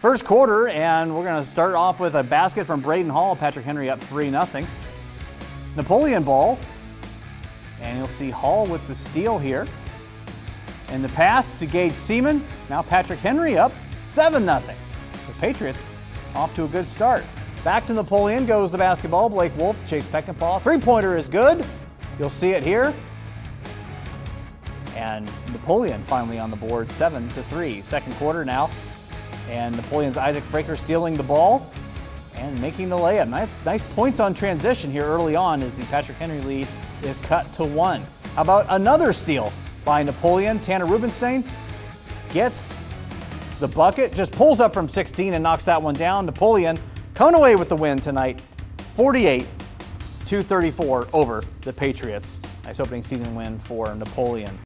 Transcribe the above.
First quarter, and we're going to start off with a basket from Braden Hall. Patrick Henry up 3 0. Napoleon ball, and you'll see Hall with the steal here. And the pass to Gage Seaman. Now Patrick Henry up 7 0. The Patriots off to a good start. Back to Napoleon goes the basketball. Blake Wolf to Chase Peckinpah. Three pointer is good. You'll see it here. And Napoleon finally on the board, 7 to 3. Second quarter now. And Napoleon's Isaac Fraker stealing the ball and making the layup. Nice, nice points on transition here early on as the Patrick Henry lead is cut to one. How about another steal by Napoleon? Tanner Rubenstein gets the bucket, just pulls up from 16 and knocks that one down. Napoleon coming away with the win tonight, 48 234 over the Patriots. Nice opening season win for Napoleon.